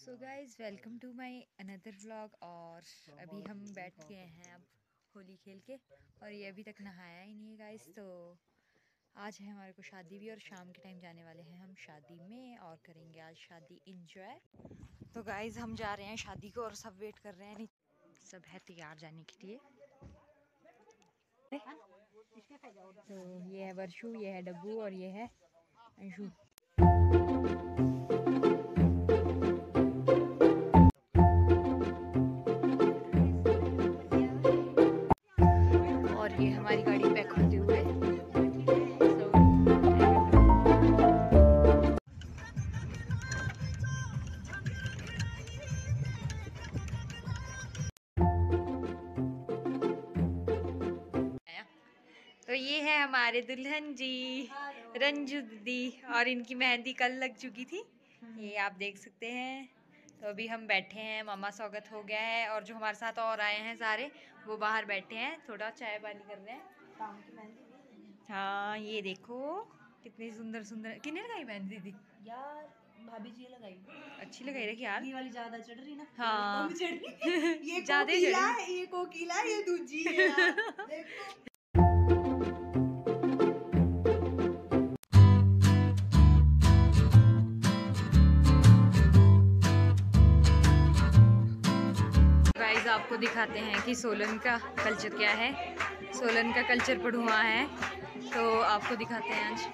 So guys welcome to my another vlog और अभी हम बैठ गए हैं अब होली खेल के और ये अभी तक नहाया ही नहीं है गाइज़ तो आज है हमारे को शादी भी और शाम के टाइम जाने वाले हैं हम शादी में और करेंगे आज शादी इंजॉय तो गाइज़ हम जा रहे हैं शादी को और सब वेट कर रहे हैं सब है तैयार जाने के लिए। तो ये है वर्षु ये है डब्बू और ये है अंशु। तो ये है हमारे दुल्हन जी रंजू दीदी और इनकी मेहंदी कल लग चुकी थी। ये आप देख सकते हैं। तो अभी हम बैठे हैं मामा स्वागत हो गया है और जो हमारे साथ और आए हैं सारे वो बाहर बैठे हैं थोड़ा चाय पानी कर रहे हैं। हाँ। ये देखो कितनी सुंदर सुंदर कितने लगाई मेहंदी दीदी? यार भाभी जी लगाई। अच्छी लगाई रखी यार। ये वाली ज़्यादा चढ़ रही ना। हाँ। ये चढ़ रही। ये ज़्यादा ये कोकिला ये दूजी है आपको दिखाते हैं कि सोलन का कल्चर क्या है। सोलन का कल्चर पढ़ुआ है तो आपको दिखाते हैं आज।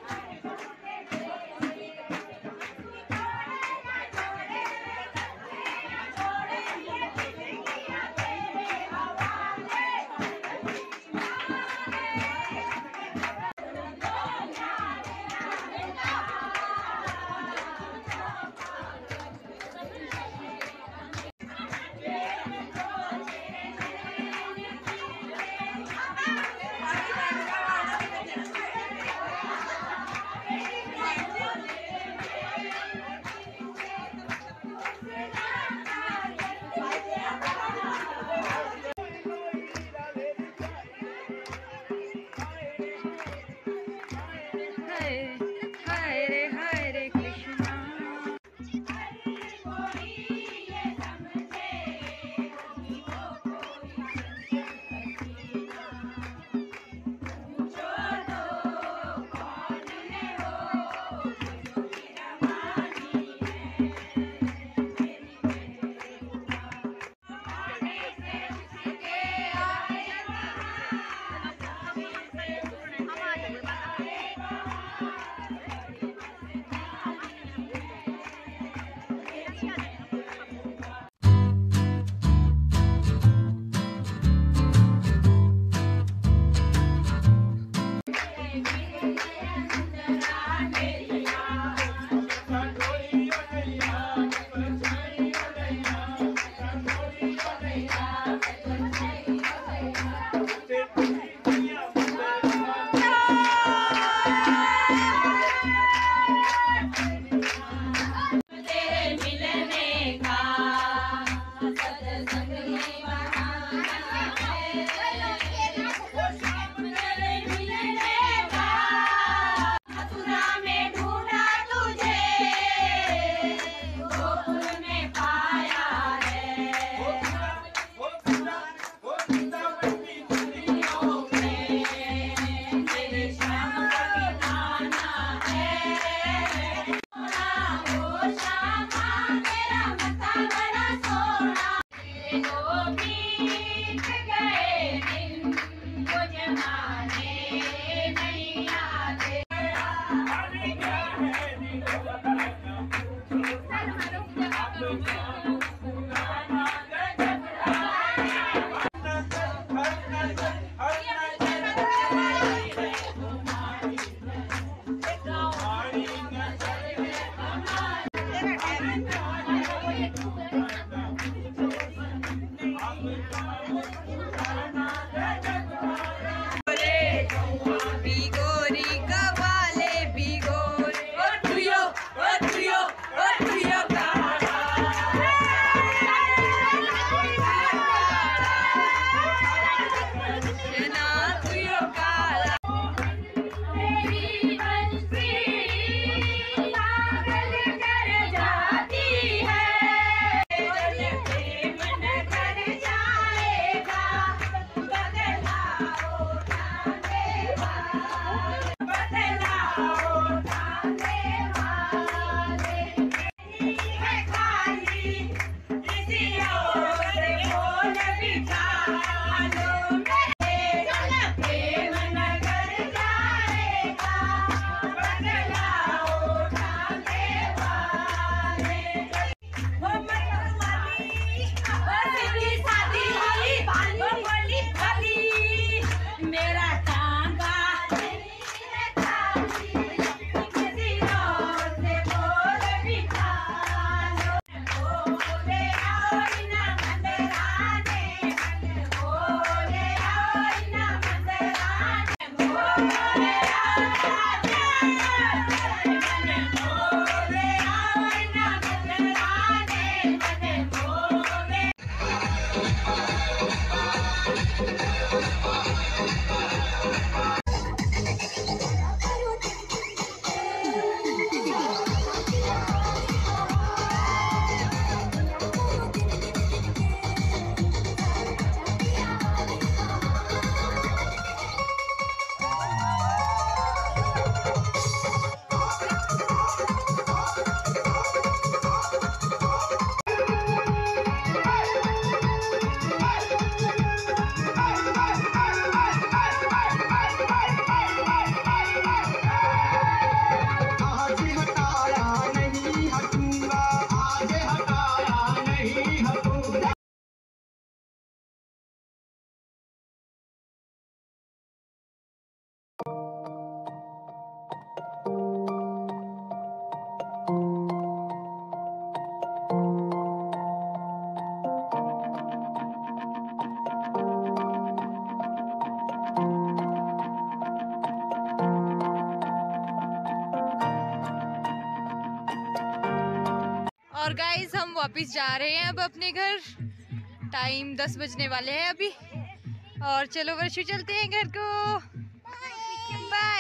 Oh, और गाइज़ हम वापस जा रहे हैं अब अपने घर। टाइम दस बजने वाले हैं अभी। और चलो वर्षु, चलते हैं घर को। बाय